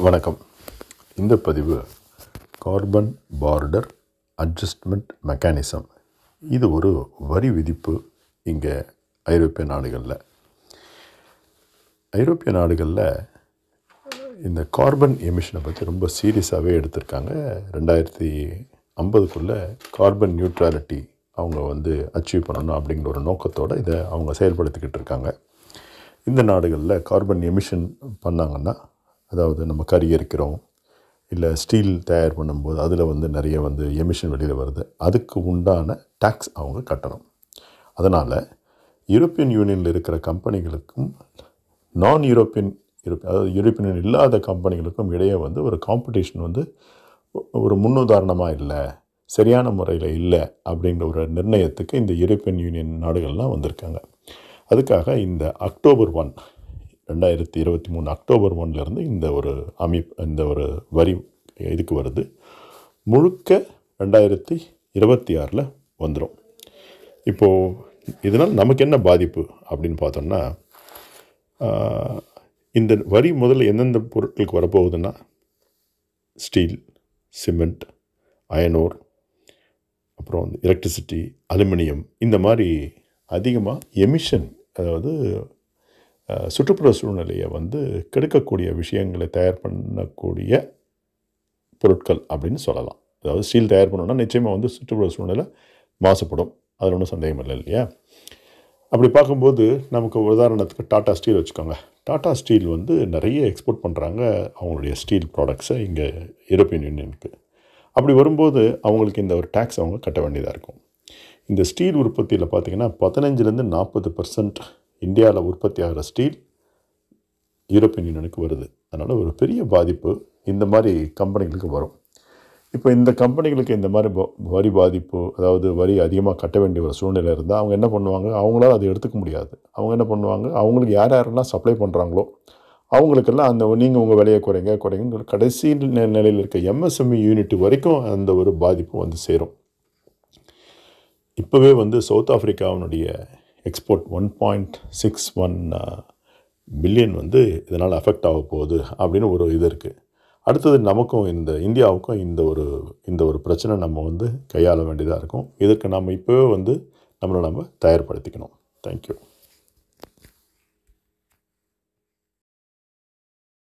வணக்கம். இந்த பதிவு கார்பன் பார்டர் அட்ஜஸ்ட்மெண்ட் மெக்கானிசம். இது ஒரு வரி விதிப்பு இங்கே ஐரோப்பிய நாடுகளில். ஐரோப்பிய நாடுகளில் இந்த கார்பன் எமிஷனை பற்றி ரொம்ப சீரியஸாகவே எடுத்திருக்காங்க. ரெண்டாயிரத்தி ஐம்பதுக்குள்ளே கார்பன் நியூட்ரலிட்டி அவங்க வந்து அச்சீவ் பண்ணணும் அப்படிங்கிற ஒரு நோக்கத்தோடு இதை அவங்க செயல்படுத்திக்கிட்டு இருக்காங்க. இந்த நாடுகளில் கார்பன் எமிஷன் பண்ணாங்கன்னா அதாவது நம்ம கறி எரிக்கிறோம் இல்லை ஸ்டீல் தயார் பண்ணும்போது அதில் வந்து நிறைய வந்து எமிஷன் வெளியில் வருது. அதுக்கு உண்டான டேக்ஸ் அவங்க கட்டணும். அதனால் யூரோப்பியன் யூனியனில் இருக்கிற கம்பெனிகளுக்கும் நான் யூரோப்பியன் யூரோப் அதாவது யூரோப்பியன் யூனியன் இல்லாத கம்பெனிகளுக்கும் இடையே வந்து ஒரு காம்படிஷன் வந்து ஒரு முன்னுதாரணமாக இல்லை சரியான முறையில் இல்லை அப்படிங்கிற ஒரு நிர்ணயத்துக்கு இந்த யூரோப்பியன் யூனியன் நாடுகள்லாம் வந்திருக்காங்க. அதுக்காக இந்த அக்டோபர் ஒன் ரெண்டாயிரத்தி இருபத்தி மூணு அக்டோபர் ஒன்லேருந்து இந்த ஒரு அமைப் இந்த ஒரு வரி இதுக்கு வருது. முழுக்க ரெண்டாயிரத்தி இருபத்தி ஆறில் வந்துடும் இப்போது இதனால் நமக்கு என்ன பாதிப்பு அப்படின்னு பார்த்தோம்னா இந்த வரி முதல்ல எந்தெந்த பொருட்களுக்கு வரப்போகுதுன்னா ஸ்டீல் சிமெண்ட் அயனோர் அப்புறம் வந்து எலக்ட்ரிசிட்டி அலுமினியம் இந்த மாதிரி அதிகமாக எமிஷன் அதாவது சுற்றுப்புற சூழ்நிலையை வந்து கெடுக்கக்கூடிய விஷயங்களை தயார் பண்ணக்கூடிய பொருட்கள் அப்படின்னு சொல்லலாம். அதாவது ஸ்டீல் தயார் பண்ணணும்னா நிச்சயமாக வந்து சுற்றுப்புற சூழ்நிலை மாசுபடும். அதில் ஒன்றும் சந்தேகம் இல்லை இல்லையா? அப்படி பார்க்கும்போது நமக்கு உதாரணத்துக்கு டாட்டா ஸ்டீல் வச்சுக்கோங்க. டாட்டா ஸ்டீல் வந்து நிறைய எக்ஸ்போர்ட் பண்ணுறாங்க அவங்களுடைய ஸ்டீல் ப்ராடக்ட்ஸை இங்கே யூரோப்பியன் யூனியனுக்கு. அப்படி வரும்போது அவங்களுக்கு இந்த ஒரு டேக்ஸ் அவங்க கட்ட வேண்டியதாக இருக்கும். இந்த ஸ்டீல் உற்பத்தியில் பார்த்தீங்கன்னா பதினஞ்சுலேருந்து நாற்பது பர்சன்ட் இந்தியாவில் உற்பத்தி ஆகிற ஸ்டீல் யூரோப்பியன் யூனியனுக்கு வருது. அதனால் ஒரு பெரிய பாதிப்பு இந்த மாதிரி கம்பெனிகளுக்கு வரும். இப்போ இந்த கம்பெனிகளுக்கு இந்த மாதிரி வரி பாதிப்பு அதாவது வரி அதிகமாக கட்ட வேண்டிய ஒரு சூழ்நிலை இருந்தால் அவங்க என்ன பண்ணுவாங்க? அவங்களால அதை எடுத்துக்க முடியாது. அவங்க என்ன பண்ணுவாங்க? அவங்களுக்கு யார் யாரெல்லாம் சப்ளை பண்ணுறாங்களோ அவங்களுக்கெல்லாம் அந்த நீங்கள் உங்கள் விலையை குறைங்க குறைங்க கடைசி நிலையில் இருக்க எம்எஸ்எம்இ யூனிட் வரைக்கும் அந்த ஒரு பாதிப்பு வந்து சேரும். இப்போவே வந்து south ஆஃப்ரிக்காவினுடைய export one point six one billion வந்து இதனால் அஃபெக்ட் ஆக போகுது அப்படின்னு ஒரு இது இருக்குது அடுத்தது நமக்கும் இந்த இந்தியாவுக்கும் இந்த ஒரு இந்த ஒரு பிரச்சனை நம்ம வந்து கையாள வேண்டியதாக இருக்கும். இதற்கு நம்ம இப்போவே வந்து நம்மளை நம்ம தயார்படுத்திக்கணும். தேங்க்யூ